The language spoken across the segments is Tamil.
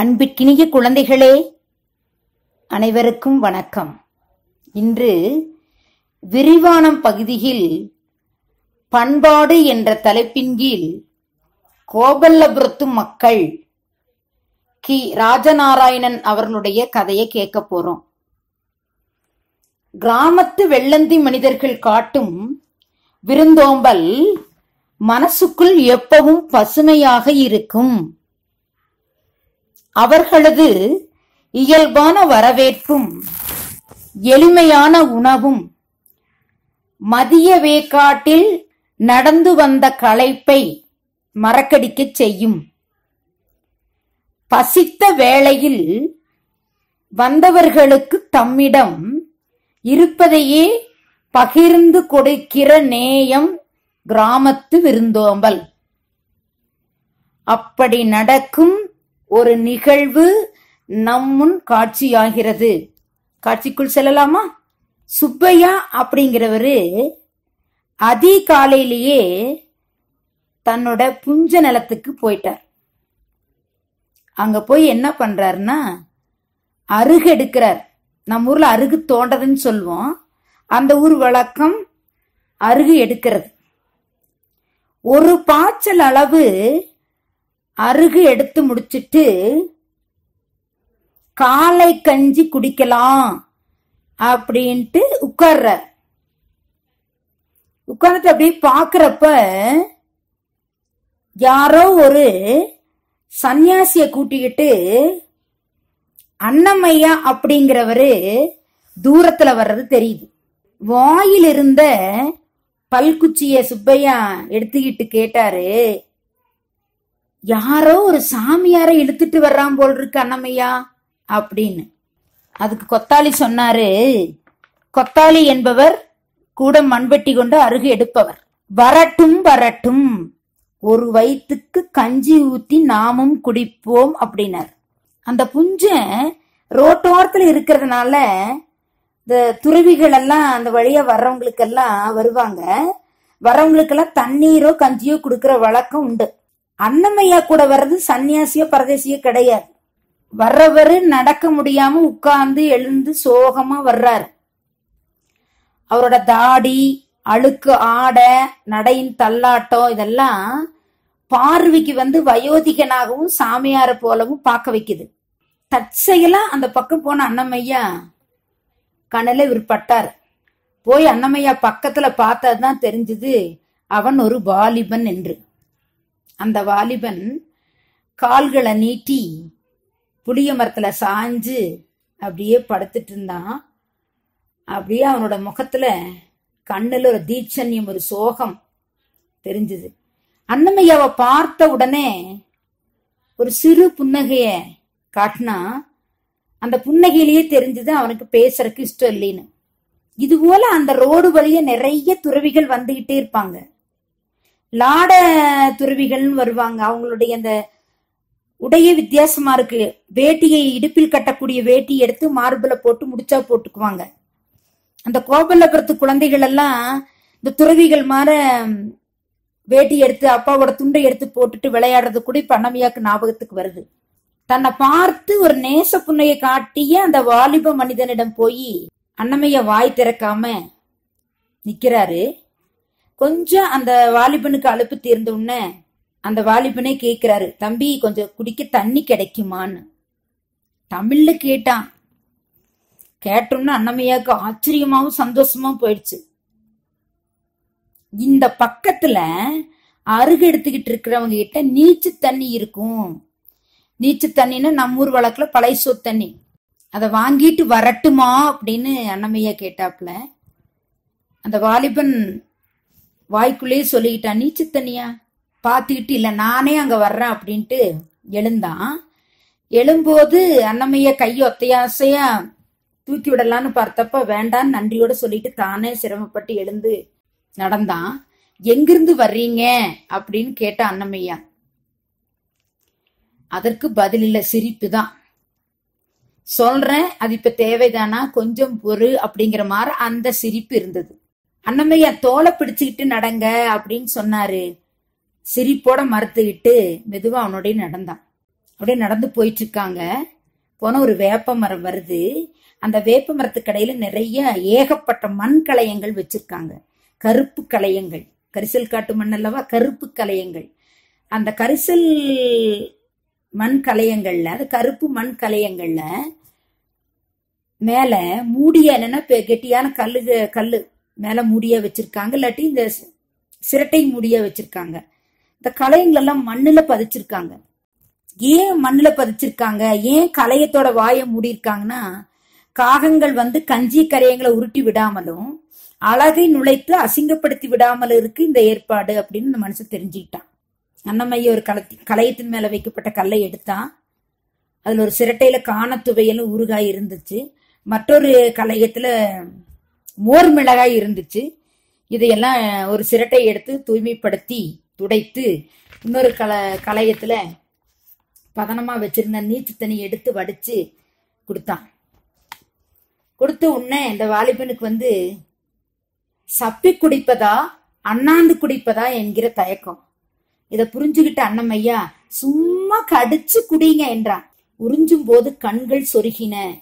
அன்பிற்கினிய குழந்தைகளே அனைவருக்கும் வணக்கம். இன்று விரிவானம் பகுதியில் பண்பாடு என்ற தலைப்பின் கீழ் கோபல்லபுரத்து மக்கள் கி. ராஜநாராயணன் அவர்களுடைய கதையை கேட்க போறோம். கிராமத்து வெள்ளந்தி மனிதர்கள் காட்டும் விருந்தோம்பல் மனசுக்குள் எப்பவும் பசுமையாக இருக்கும். அவர்களது இயல்பான வரவேற்பும் எளிமையான உணவும் மதிய வேக்காட்டில் நடந்து வந்த களைப்பை மறக்கடிக்கச் செய்யும். பசித்த வேளையில் வந்தவர்களுக்கு தம்மிடம் இருப்பதையே பகிர்ந்து கொடுக்கிற நேயம் கிராமத்து விருந்தோம்பல். அப்படி நடக்கும் ஒரு நிகழ்வு நம்முன் காட்சியாகிறது. காட்சிக்குள் செல்லலாமா? சுப்பையா அப்படிங்கிறவரு அதிகாலையிலேயே தன்னோட புஞ்ச நிலத்துக்கு போயிட்டார். அங்க போய் என்ன பண்றாருன்னா அருகு எடுக்கிறார் நம்ம ஊர்ல அருகு தோண்டதுன்னு சொல்லுவோம். அந்த ஊர் வழக்கம் அருகு எடுக்கிறது. ஒரு பாய்ச்சல் அளவு அருகு எடுத்து முடிச்சிட்டு காலை கஞ்சி குடிக்கலாம் அப்படின்ட்டு உட்கார்ற உட்கார்ந்துட்டு அப்படியே பாக்குறப்ப யாரோ ஒரு சன்னியாசிய கூட்டிக்கிட்டு அன்னமையா அப்படிங்கிறவரு தூரத்துல வர்றது தெரியுது. வாயில் இருந்த பல்குச்சிய சுப்பையா எடுத்துக்கிட்டு கேட்டாரு. யாரோ ஒரு சாமியாரை இழுத்துட்டு வர்றான் போல் இருக்கு அண்ணமையா? அப்படின்னு. அதுக்கு கொத்தாளி சொன்னாரு கொத்தாளி என்பவர் கூட மண்வெட்டி கொண்டு அருகு எடுப்பவர். வரட்டும் வரட்டும். ஒரு வயிற்றுக்கு கஞ்சி ஊத்தி நாமும் குடிப்போம் அப்படின்னார். அந்த புஞ்சன் ரோட்டோரத்துல இருக்கிறதுனால இந்த துறவிகள் எல்லாம் அந்த வழியா வர்றவங்களுக்கெல்லாம் வருவாங்க. வரவங்களுக்கெல்லாம் தண்ணீரோ கஞ்சியோ கொடுக்கற வழக்கம் உண்டு. அன்னமையா கூட வர்றது சன்னியாசியோ பரதேசியோ கிடையாது. வர்றவரு நடக்க முடியாம உட்கார்ந்து எழுந்து சோகமா வர்றாரு. அவரோட தாடி அழுக்கு ஆடை நடையின் தள்ளாட்டம் இதெல்லாம் பார்வைக்கு வந்து வயோதிகனாகவும் சாமியார போலவும் பார்க்க வைக்குது. தற்செயலா அந்த பக்கம் போன அன்னமையா கண்ணில் இவர் பட்டார் போய் அன்னமையா பக்கத்துல பார்த்ததுதான் தெரிஞ்சது அவன் ஒரு வாலிபன் என்று. அந்த வாலிபன் கால்களை நீட்டி புளிய மரத்துல சாஞ்சு அப்படியே படுத்துட்டு இருந்தான். அப்படியே அவனோட முகத்துல கண்ணுல ஒரு தீட்சண்யம் ஒரு சோகம் தெரிஞ்சது. அன்னமையாவை பார்த்த உடனே ஒரு சிறு புன்னகைய காட்டினா அந்த புன்னகையிலேயே தெரிஞ்சது அவனுக்கு பேசுறதுக்கு இஷ்டம் இல்லைன்னு. இது போல அந்த ரோடு வழிய நிறைய துறவிகள் வந்துகிட்டே இருப்பாங்க. லாட துறவிகள்னு வருவாங்க. அவங்களுடைய அந்த உடைய வித்தியாசமா இருக்கு. வேட்டியை இடுப்பில் கட்டக்கூடிய வேட்டி எடுத்து மார்பிள போட்டு முடிச்சா போட்டுக்குவாங்க. அந்த கோபல்லபுரத்து குழந்தைகள் எல்லாம் இந்த துறவிகள் மாற வேட்டி எடுத்து அப்பாவோட துண்டை எடுத்து போட்டுட்டு விளையாடுறது கூட இப்ப அன்னமையாக்கு ஞாபகத்துக்கு வருது. தன்னை பார்த்து ஒரு நேச புன்னையை காட்டிய அந்த வாலிப மனிதனிடம் போய் அன்னமைய வாய் திறக்காம நிக்கிறாரு. கொஞ்சம் அந்த வாலிபனுக்கு அலுப்பு தீர்ந்த உடனே அந்த வாலிபனே கேக்குறாரு தம்பி கொஞ்சம் குடிக்க தண்ணி கிடைக்குமான்னு. தமிழ்ல கேட்டான். கேட்டோம்னா அன்னமையாவுக்கு ஆச்சரியமாவும் சந்தோஷமாவும் போயிடுச்சு. இந்த பக்கத்துல அருகு எடுத்துக்கிட்டு இருக்கிறவங்க கிட்ட நீச்சு தண்ணி இருக்கும். நீச்சு தண்ணின்னா நம்ம ஊர் வழக்குல பழைய தண்ணி. அதை வாங்கிட்டு வரட்டுமா அப்படின்னு அன்னமையா கேட்டாப்ல அந்த வாலிபன் வாய்க்குள்ளேயே சொல்லிக்கிட்டான் நீச்சு தண்ணியா பார்த்துக்கிட்டு இல்லை நானே அங்க வர்றேன் அப்படின்ட்டு எழுந்தான் எழும்போது அன்னமைய கை ஒத்தையாசையா தூக்கி விடலான்னு பார்த்தப்ப வேண்டான்னு நன்றியோட சொல்லிட்டு தானே சிரமப்பட்டு எழுந்து நடந்தான். எங்கிருந்து வர்றீங்க? அப்படின்னு கேட்ட அன்னமையா அதற்கு பதில் இல்ல சிரிப்பு தான் சொல்றேன் அது இப்ப தேவைதானா? கொஞ்சம் பொறு அப்படிங்கிற மாதிரி அந்த சிரிப்பு இருந்தது. அண்ணமையா தோலை பிடிச்சுக்கிட்டு நடங்க அப்படின்னு சொன்னாரு. சிரிப்போட மறுத்துக்கிட்டு மெதுவா அவனோடய நடந்தான். அப்படியே நடந்து போயிட்டு இருக்காங்க போன ஒரு வேப்ப மரம் வருது. அந்த வேப்ப மரத்துக்கடையில நிறைய ஏகப்பட்ட மண் கலையங்கள் வச்சிருக்காங்க. கருப்பு கலையங்கள் கரிசல் காட்டு மண் அல்லவா? கருப்பு கலையங்கள் அந்த கரிசல் மண் கலையங்கள்ல அது கருப்பு மண் கலையங்கள்ல மேல மூடிய என்னன்னா பெ- கெட்டியான கல்லு கல்லு மேல மூடிய வச்சிருக்காங்க இல்லாட்டி இந்த சிரட்டை மூடிய வச்சிருக்காங்க. இந்த கலைங்களெல்லாம் மண்ணுல பதிச்சிருக்காங்க. ஏன் மண்ணுல பதிச்சிருக்காங்க? ஏன் கலையத்தோட வாயை மூடியிருக்காங்கன்னா காகங்கள் வந்து கஞ்சி கரையங்களை உருட்டி விடாமலும் அழகை நுழைத்து அசிங்கப்படுத்தி விடாமல் இருக்கு இந்த ஏற்பாடு அப்படின்னு இந்த மனுஷன் தெரிஞ்சுக்கிட்டான். அன்னமைய ஒரு கலத்தி கலையத்தின் மேல வைக்கப்பட்ட கல்லை எடுத்தான் அதுல ஒரு சிரட்டையில காண துவையலும் ஊறுகாய் இருந்துச்சு. மற்றொரு கலையத்துல மோர் மிளகாய் இருந்துச்சு. இதையெல்லாம் ஒரு சிரட்டை எடுத்து தூய்மைப்படுத்தி துடைத்து இன்னொரு கல கலையத்துல பதனமா வச்சிருந்த நீச்சு தண்ணி எடுத்து வடிச்சு கொடுத்தான். கொடுத்த உடனே இந்த வாலிபனுக்கு வந்து சப்பி குடிப்பதா அண்ணாந்து குடிப்பதா? என்கிற தயக்கம். இத புரிஞ்சுகிட்ட அண்ணமையா சும்மா கடிச்சு குடிங்க என்றான். உறிஞ்சும் போது கண்கள் சொருகின.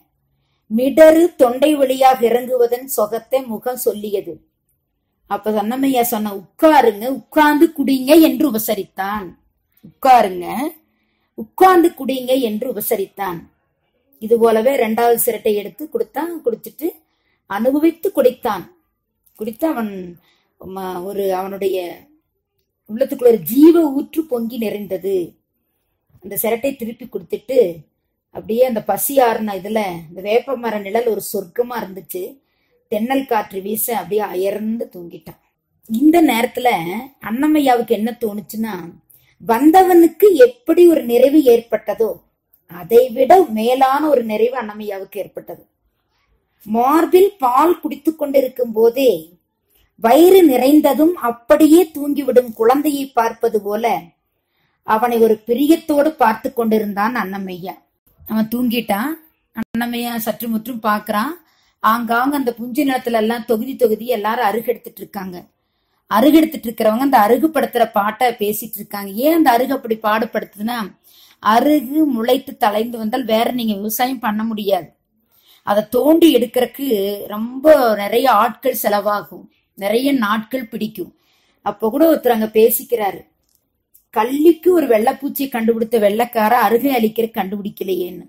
மிடரு தொண்டை வழியாக இறங்குவதன் சொகத்தை முகம் சொல்லியது. அப்ப சன்னமையா சொன்ன உட்காருங்க உட்கார்ந்து குடிங்க என்று உபசரித்தான். உட்காருங்க உட்கார்ந்து குடிங்க என்று உபசரித்தான். இது போலவே இரண்டாவது சிரட்டை எடுத்து கொடுத்தான் குடிச்சிட்டு அனுபவித்து குடித்தான். குடித்து அவன் ம- ஒரு அவனுடைய உள்ளத்துக்குள்ள ஒரு ஜீவ ஊற்று பொங்கி நிறைந்தது. அந்த சிரட்டை திருப்பி கொடுத்துட்டு அப்படியே அந்த பசி ஆறுன இதுல இந்த வேப்ப மர நிழல் ஒரு சொர்க்கமா இருந்துச்சு. தென்னல் காற்று வீச அப்படியே அயர்ந்து தூங்கிட்டான். இந்த நேரத்துல அன்னமையாவுக்கு என்ன தோணுச்சுன்னா வந்தவனுக்கு எப்படி ஒரு நிறைவு ஏற்பட்டதோ அதை விட மேலான ஒரு நிறைவு அன்னமையாவுக்கு ஏற்பட்டது. மார்பில் பால் குடித்து கொண்டிருக்கும் போதே வயிறு நிறைந்ததும் அப்படியே தூங்கிவிடும் குழந்தையை பார்ப்பது போல அவனை ஒரு பிரியத்தோடு பார்த்து கொண்டிருந்தான் அன்னமையா அவன் தூங்கிட்டான். அன்னமையா சற்று முற்றும் பாக்குறான் ஆங்காங்க அந்த புஞ்சு நிலத்துல எல்லாம் தொகுதி தொகுதி எல்லாரும் அருகெடுத்துட்டு இருக்காங்க. அருகெடுத்துட்டு இருக்கிறவங்க அந்த அருகுப்படுத்துற பாட்டை பேசிட்டு இருக்காங்க. ஏன் அந்த அருகு அப்படி பாடுபடுத்துதுன்னா அருகு முளைத்து தலைந்து வந்தால் வேற நீங்க விவசாயம் பண்ண முடியாது. அதை தோண்டி எடுக்கிறதுக்கு ரொம்ப நிறைய ஆட்கள் செலவாகும். நிறைய நாட்கள் பிடிக்கும். அப்போ கூட ஒருத்தர் அங்க பேசிக்கிறாரு. கள்ளிக்கு ஒரு வெள்ளப்பூச்சியை கண்டுபிடித்த வெள்ளக்கார அருகை அழிக்கிற கண்டுபிடிக்கலையேன்னு.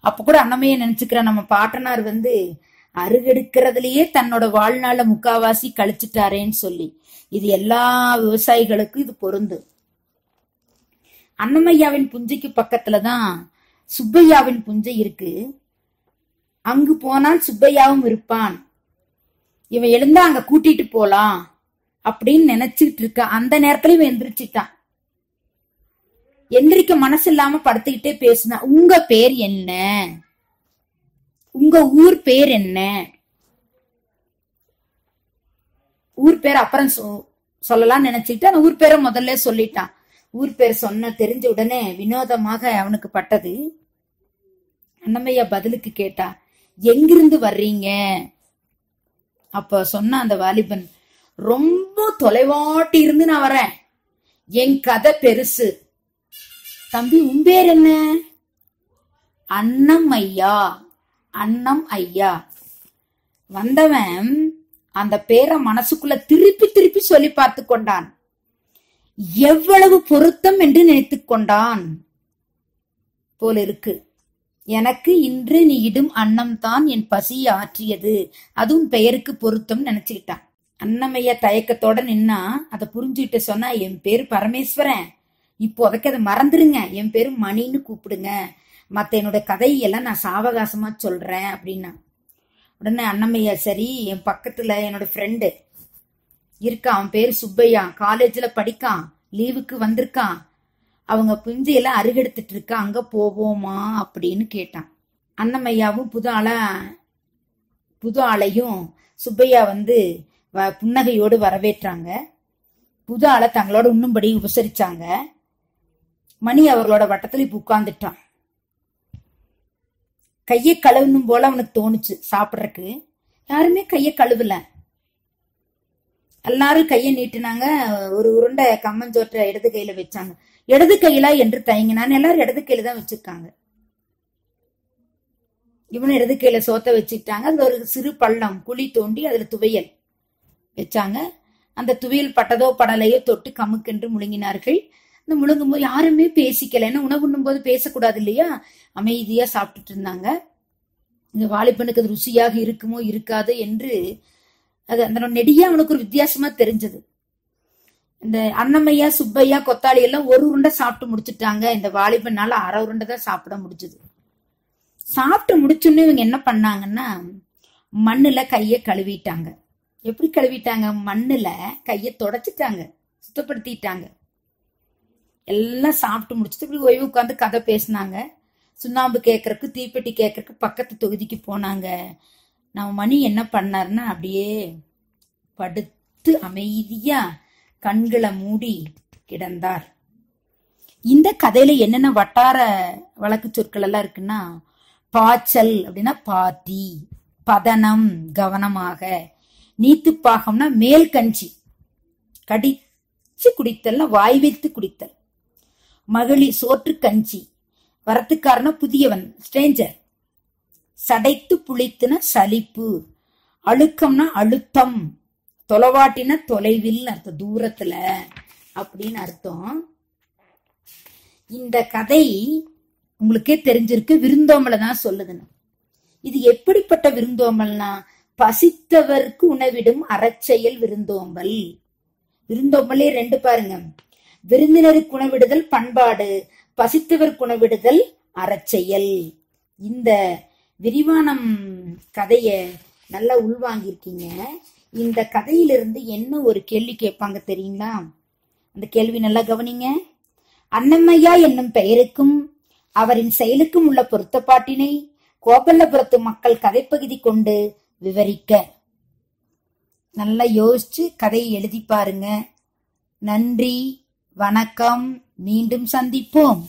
அப்ப கூட அண்ணமையை நினைச்சுக்கிற நம்ம பாட்டனார் வந்து அருகெடுக்கிறதுலயே தன்னோட வாழ்நாள முக்காவாசி கழிச்சிட்டாரேன்னு சொல்லி. இது எல்லா விவசாயிகளுக்கும் இது பொருந்து. அன்னமையாவின் புஞ்சைக்கு பக்கத்துலதான் சுப்பையாவின் புஞ்சை இருக்கு. அங்கு போனால் சுப்பையாவும் இருப்பான். இவன் எழுந்தா அங்க கூட்டிட்டு போலாம் அப்படின்னு நினைச்சுக்கிட்டு இருக்க அந்த நேரத்துல இவன் எந்திரிச்சிட்டான். எந்திரிக்க மனசு இல்லாம படுத்துக்கிட்டே பேசுனா உங்க பேர் என்ன? உங்க ஊர் பேர் என்ன? ஊர் பேர் அப்புறம் சொ- சொல்லலாம் நினைச்சுக்கிட்டு அந்த ஊர் பேரை முதல்ல சொல்லிட்டான். ஊர் பேர் சொன்ன தெரிஞ்ச உடனே வினோதமாக அவனுக்கு பட்டது. அன்னமையா பதிலுக்கு கேட்டா எங்கிருந்து வர்றீங்க? அப்ப சொன்ன அந்த வாலிபன் ரொம்ப தொலைவாட்டி இருந்து நான் வரேன். என் கதை பெருசு. தம்பி உன் பேர் என்ன? அன்னம் ஐயா அன்னம் ஐயா வந்தவன் அந்த பேரை மனசுக்குள்ள திருப்பி திருப்பி சொல்லி பார்த்து கொண்டான். எவ்வளவு பொருத்தம் என்று நினைத்துக் கொண்டான். போல இருக்கு. எனக்கு இன்று நீ இடும் அன்னம் தான் என் பசியை ஆற்றியது. அதுவும் பெயருக்கு பொருத்தம் நினைச்சுக்கிட்டான். அன்னமைய தயக்கத்தோட நின்னா அதை புரிஞ்சுக்கிட்டு சொன்னா என் பேர் பரமேஸ்வரன். இப்போதைக்கு அதை மறந்துருங்க. என் பேரு மணின்னு கூப்பிடுங்க. மற்ற என்னோட கதையெல்லாம் நான் சாவகாசமா சொல்றேன் அப்படின்னா. உடனே அன்னமையா சரி என் பக்கத்துல என்னோட ஃப்ரெண்டு இருக்கான் அவன் பேரு சுப்பையா. காலேஜ்ல படிக்கான் லீவுக்கு வந்திருக்கான். அவங்க புஞ்சையெல்லாம் அருகெடுத்துட்டு இருக்கா அங்க போவோமா அப்படின்னு கேட்டான். அன்னமையாவும் புது ஆளா புது ஆளையும் சுப்பையா வந்து வ- புன்னகையோடு வரவேற்றாங்க. புது ஆளை தங்களோட உண்ணும்படி உபசரிச்சாங்க. மணி அவர்களோட வட்டத்துல இப்ப உட்கார்ந்துட்டான். கையை கழுவணும் போல அவனுக்கு தோணுச்சு சாப்பிட்றதுக்கு. யாருமே கையை கழுவல. எல்லாரும் கையை நீட்டினாங்க. ஒரு உருண்டை கம்மஞ்சோற்றை இடது கையில வச்சாங்க. இடது கையிலா என்று தயங்கினான். எல்லாரும் இடது கையில தான் வச்சிருக்காங்க. இவனும் இடது கையில சோத்த வச்சுக்கிட்டாங்க. அதுல ஒரு சிறு பள்ளம் குழி தோண்டி அதுல துவையல் வச்சாங்க. அந்த துவையல் பட்டதோ படலையோ தொட்டு கமுக்கென்று முழுங்கினார்கள். இந்த முழுங்கும் போது யாருமே பேசிக்கல. ஏன்னா உணவு உண்ணும் போது பேசக்கூடாது இல்லையா அமைதியா சாப்பிட்டுட்டு இருந்தாங்க. இந்த வாலிபனுக்கு அது ருசியாக இருக்குமோ இருக்காது என்று அது அந்த நெடியா அவனுக்கு ஒரு வித்தியாசமா தெரிஞ்சது. இந்த அன்னமையா சுப்பையா கொத்தாளி எல்லாம் ஒரு உருண்டை சாப்பிட்டு முடிச்சுட்டாங்க. இந்த வாலிபனால அரை உருண்டை தான் சாப்பிட முடிஞ்சது. சாப்பிட்டு முடிச்சோன்னு இவங்க என்ன பண்ணாங்கன்னா மண்ணுல கைய கழுவிட்டாங்க. எப்படி கழுவிட்டாங்க? மண்ணுல கைய தொடச்சிட்டாங்க. சுத்தப்படுத்திட்டாங்க. எல்லாம் சாப்பிட்டு முடிச்சுட்டு இப்படி ஓய்வு உட்காந்து கதை பேசினாங்க. சுண்ணாம்பு கேட்கறக்கு தீப்பெட்டி கேட்கறக்கு பக்கத்து தொகுதிக்கு போனாங்க. நம்ம மணி என்ன பண்ணாருன்னா அப்படியே படுத்து அமைதியா கண்களை மூடி கிடந்தார். இந்த கதையில என்னென்ன வட்டார வழக்கு சொற்கள் எல்லாம் இருக்குன்னா பாய்ச்சல் அப்படின்னா பாத்தி பதனம் கவனமாக நீத்துப்பாகம்னா மேல் கஞ்சி கடிச்சு குடித்தல்னா வாய் வைத்து குடித்தல். மகிழி சோற்று கஞ்சி. வரத்துக்காரன புதியவன் ஸ்ட்ரேஞ்சர் சடைத்து புளித்துன சலிப்பு. அழுக்கம்னா அழுத்தம். தொலைவாட்டின தொலைவில் அர்த்தம் தூரத்துல. அப்படின்னு அர்த்தம். இந்த கதை உங்களுக்கே தெரிஞ்சிருக்கு விருந்தோம்பலை தான் சொல்லுதுன்னு. இது எப்படிப்பட்ட விருந்தோம்பல்னா பசித்தவர்க்கு உணவிடும் அறச்செயல் விருந்தோம்பல். விருந்தோம்பலே ரெண்டு பாருங்க. விருந்தினருக்கு உணவிடுதல் பண்பாடு பசித்தவருக்கு உணவிடுதல் அறச்செயல். இந்த விரிவானம் கதைய நல்லா உள்வாங்கியிருக்கீங்க. இந்த கதையிலிருந்து என்ன ஒரு கேள்வி கேட்பாங்க தெரியுங்களா? அந்த கேள்வி நல்லா கவனிங்க. அன்னமையா என்னும் பெயருக்கும் அவரின் செயலுக்கும் உள்ள பொருத்தப்பாட்டினை கோபல்லபுரத்து மக்கள் கதைப்பகுதி கொண்டு விவரிக்க. நல்லா யோசிச்சு கதையை எழுதி பாருங்க. நன்றி. வணக்கம். மீண்டும் சந்திப்போம்.